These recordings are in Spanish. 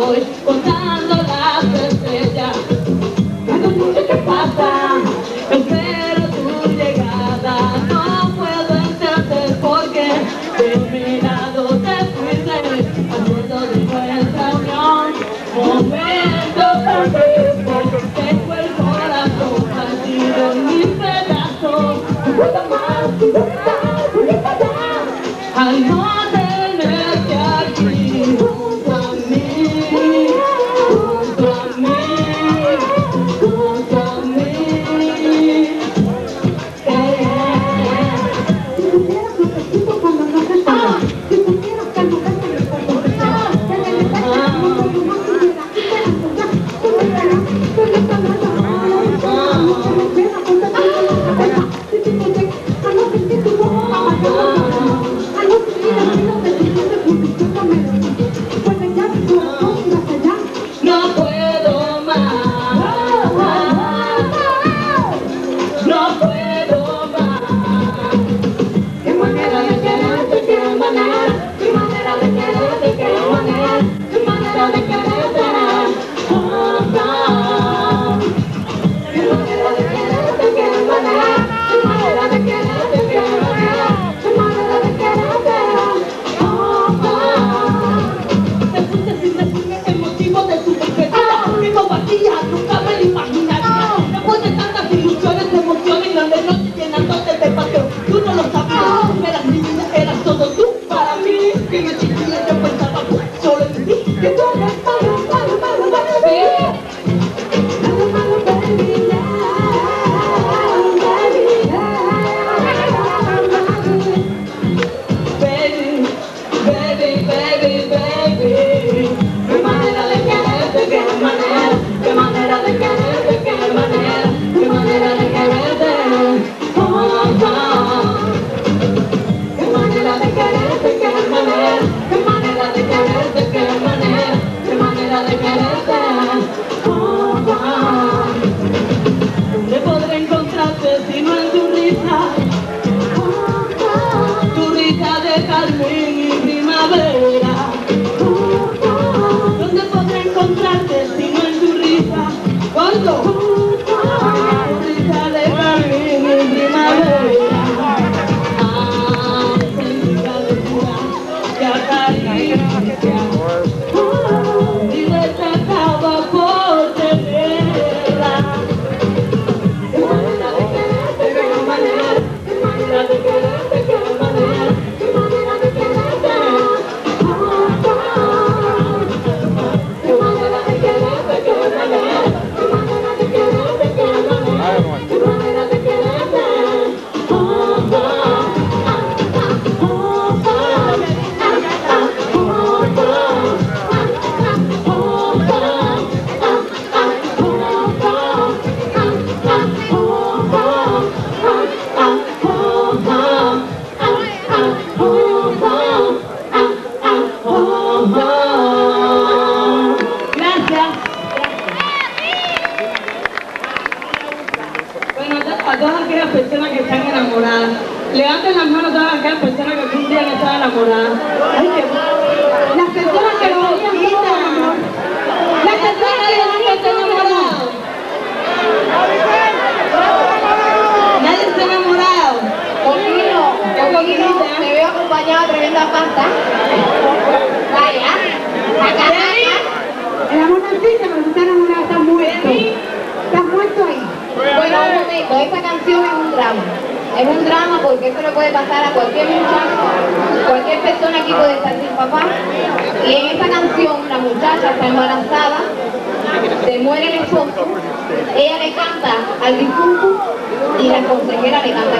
yo con a todas aquellas personas que están enamoradas. Levanten las manos a todas aquellas personas que algún día están enamoradas. Las personas que no Es un drama porque eso le puede pasar a cualquier muchacho, cualquier persona aquí puede estar sin papá. Y en esta canción la muchacha está embarazada, se muere el esposo, ella le canta al difunto y la consejera le canta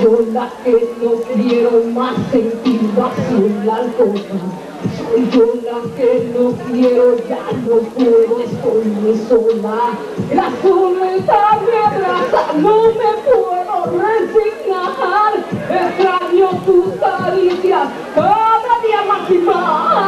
yo la que no quiero más sentir vacío en la alcoba. Soy yo la que no quiero, ya no puedo, estoy sola. La soledad me abraza, no me puedo resignar. Extraño tus caricias cada día más y más.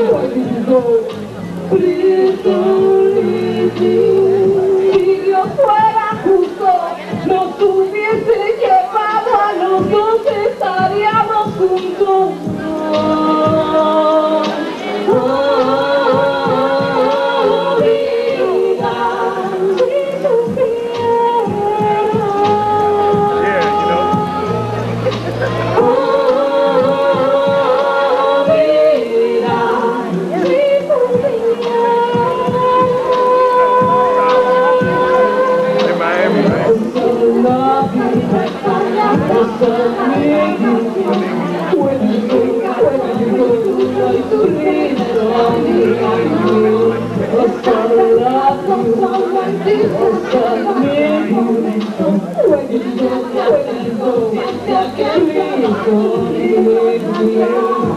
Thank you you.